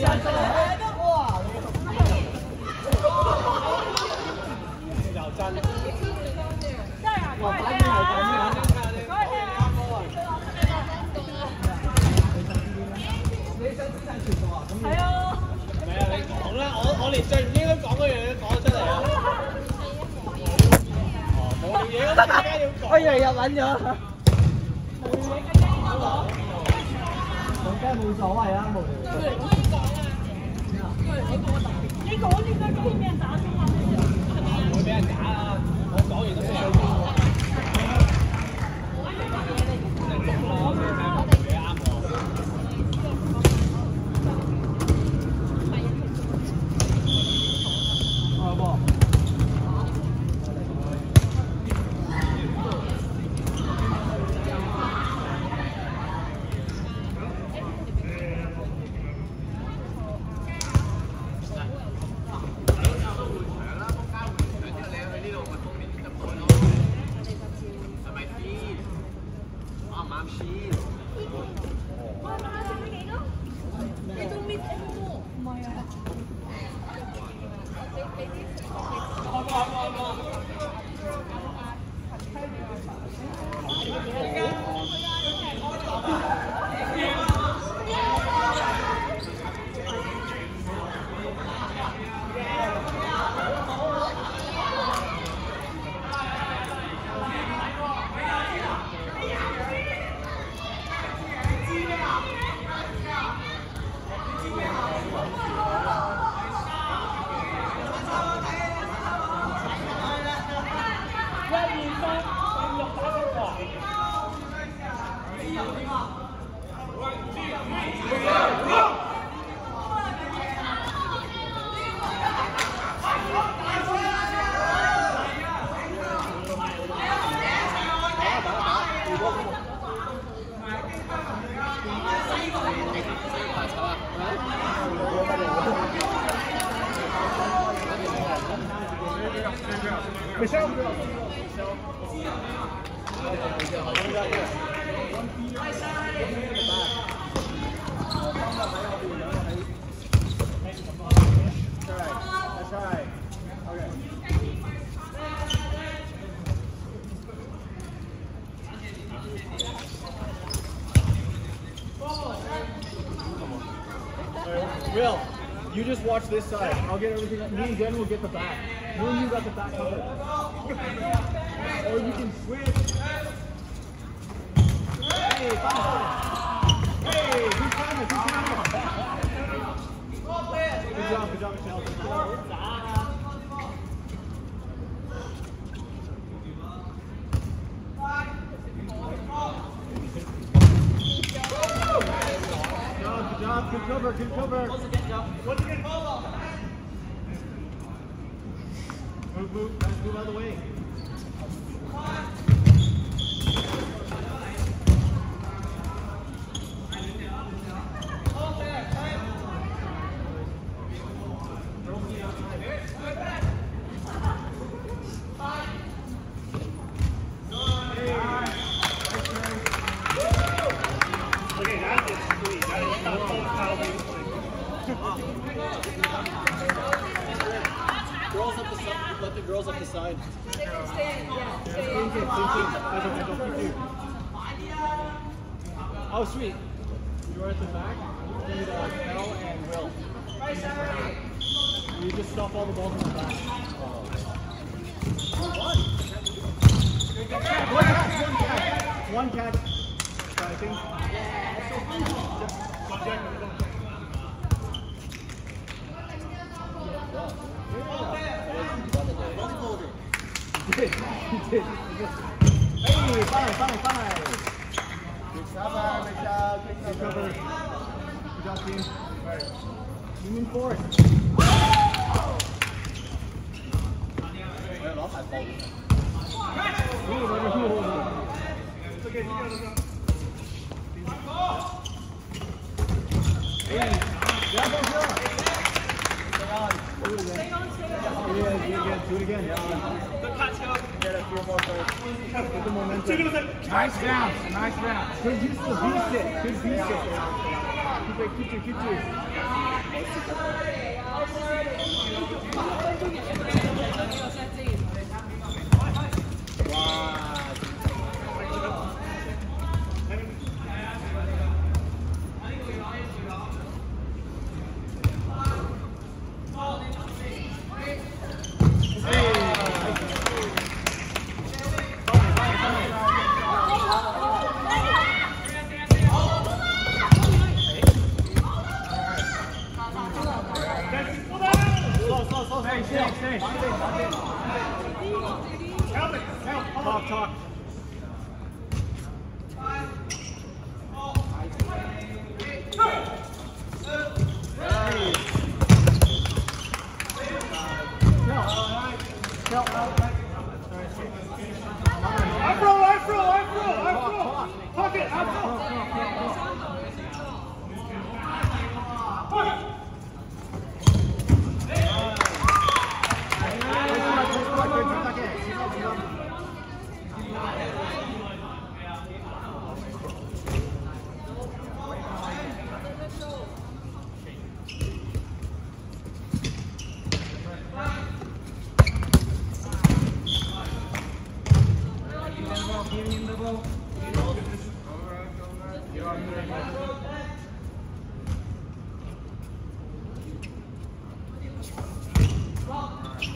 其係得我啊，你咪，又真。真係，我反面嚟？阿哥啊。你想知全部啊？噉。啊？噉。係啊，你講啦，我連最唔應該講嗰樣都講出嚟啊。哦，冇嘢，我覺得要講。哎呀，又撚咗！冇嘢嘅！冇！所謂啦！冇嘢！你講完而家俾人打。電話，會唔會俾人打。啊？我講完就俾人打。this side. I'll get everything. Me and Jen will get the Move, move, move out of the way. Nice round. Good use of B-sit. Good B-sit. Keep it, keep it, keep it. Wow.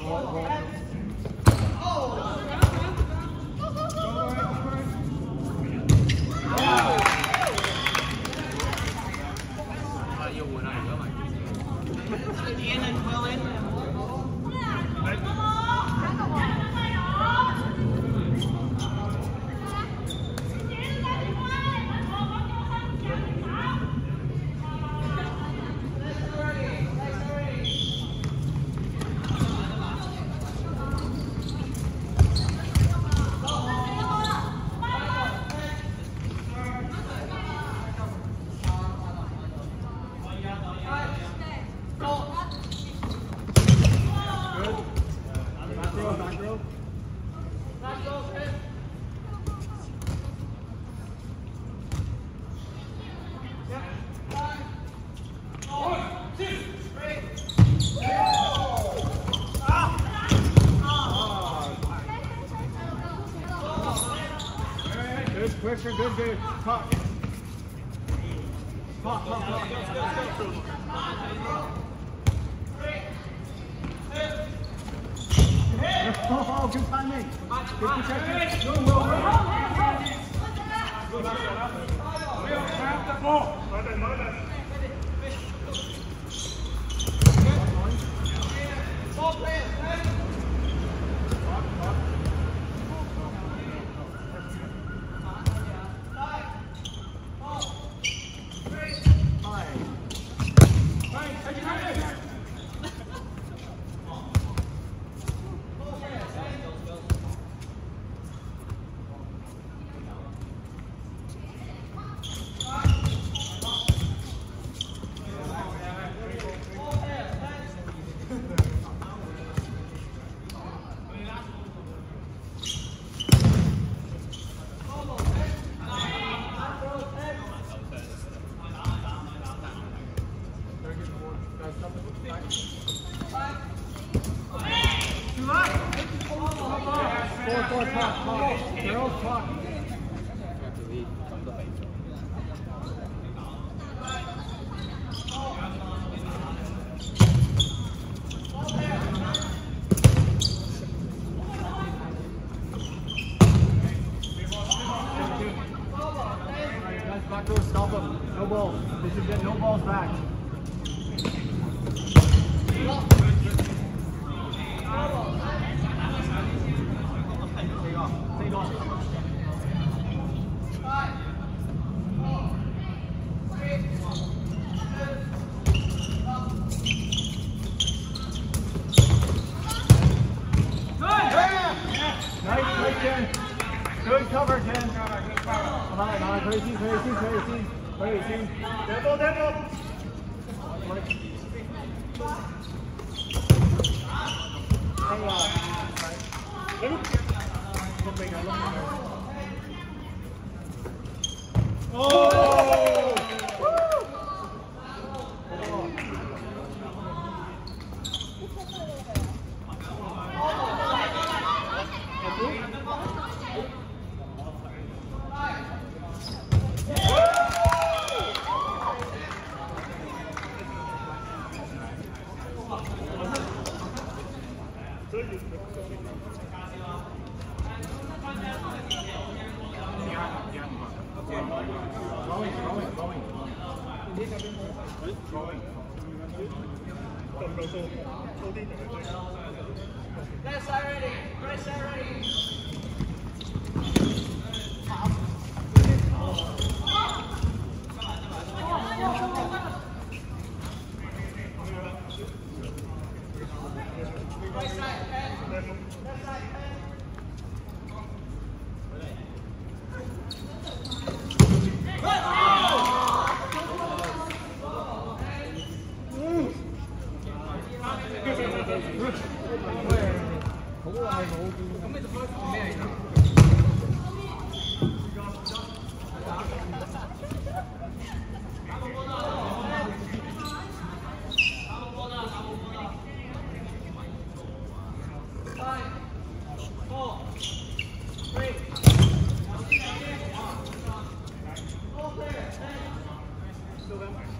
Bom, bom. ganhei, ganhei. Oh! program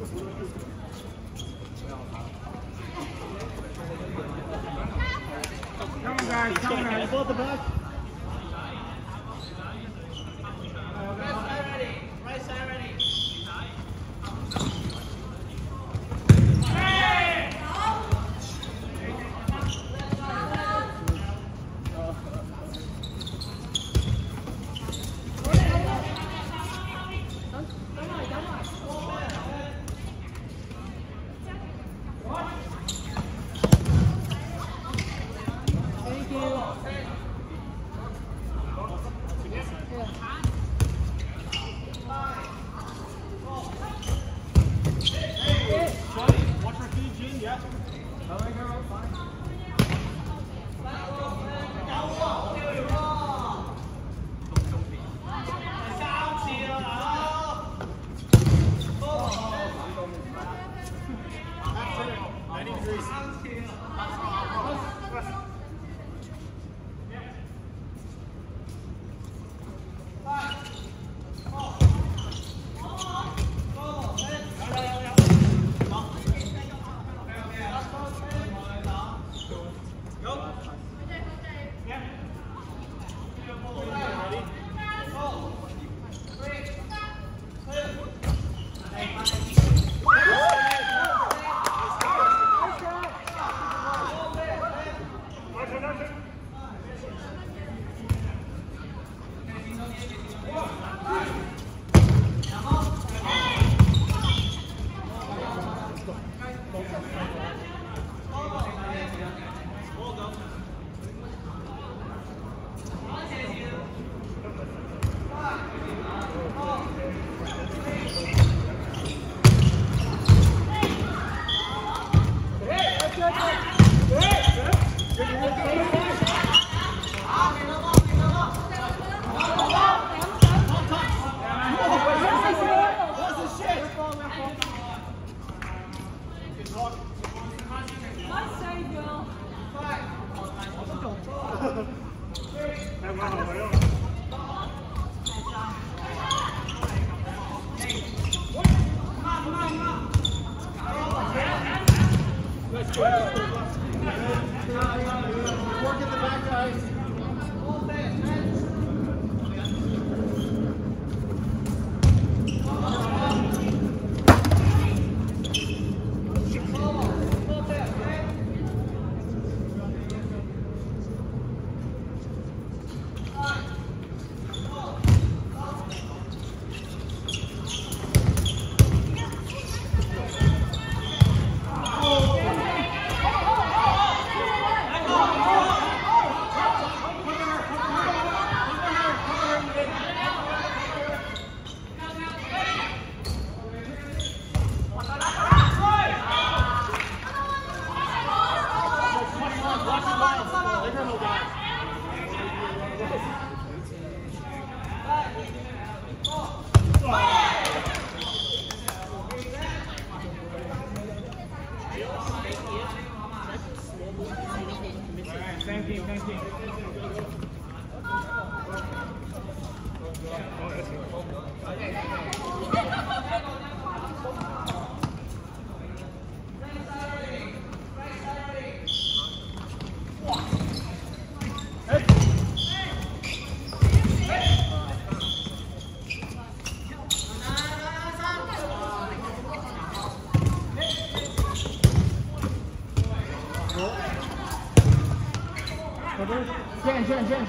Come on, guys. Come on, guys. Both the back.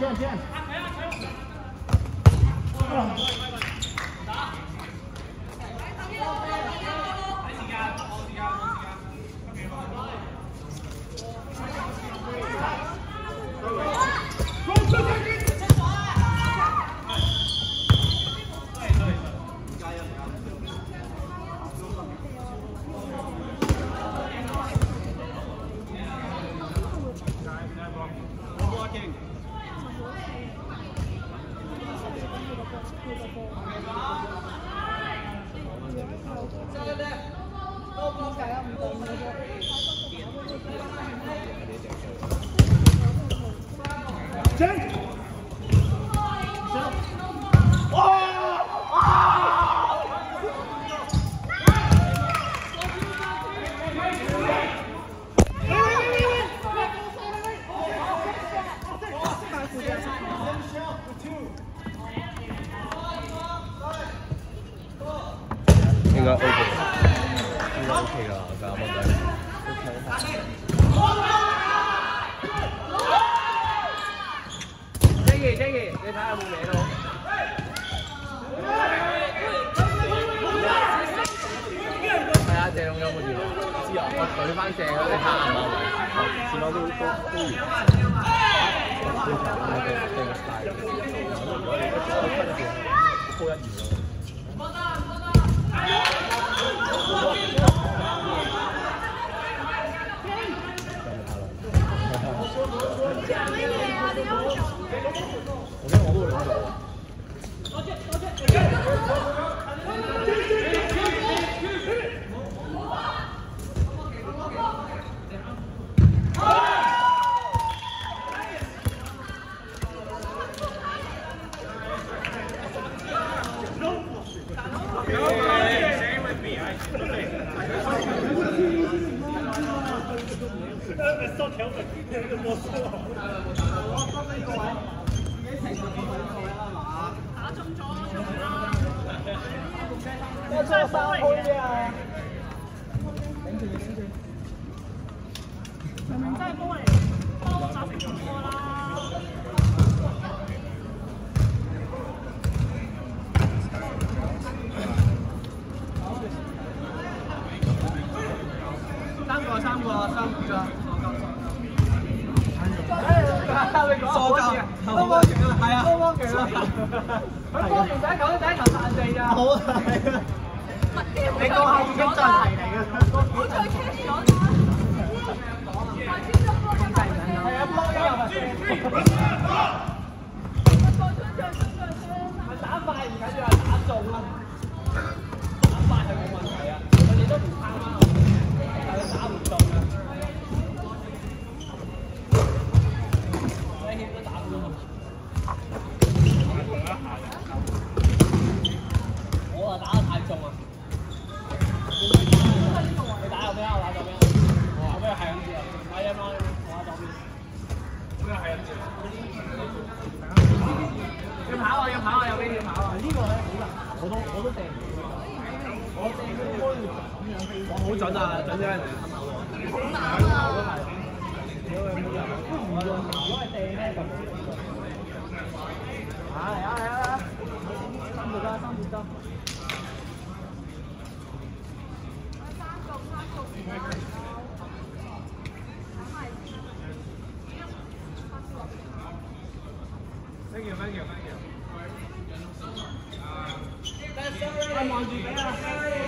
jump. 明明真係我集定同啦。三個三個，三個咋？傻鳩，多，佢幫完第一頭，第一頭㗎。好，你講下要緊張。打快而家仲要打中啊，打快就冇问题。Come on, dude.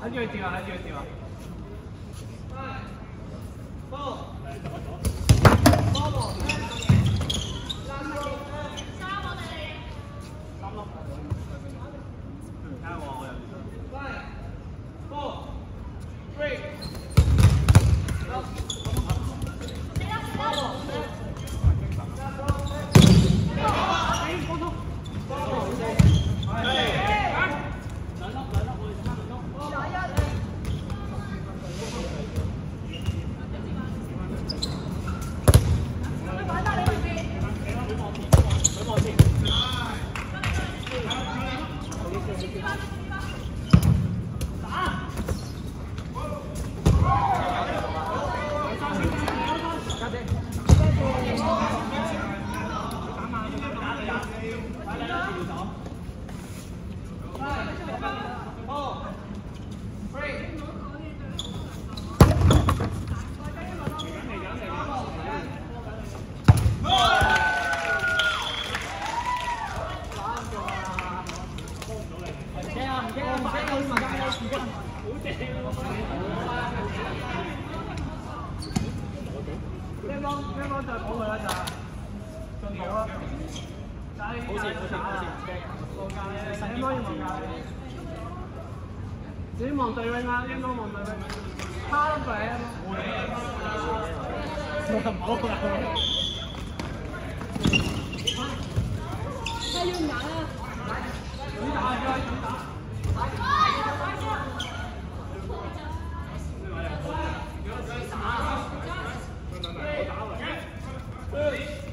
初めては初めては。はい。そう。你有冇眼啊？唔睇，唔。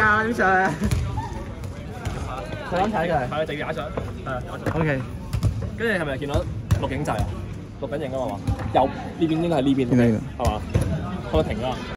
㗎？點上啊？佢啱睇嘅。係直接踩上，係啊，O K，跟住係咪見到錄影掣啊？錄緊影啊嘛嘛，右呢邊應該係呢邊，邊呢係嘛？可唔可以停啊？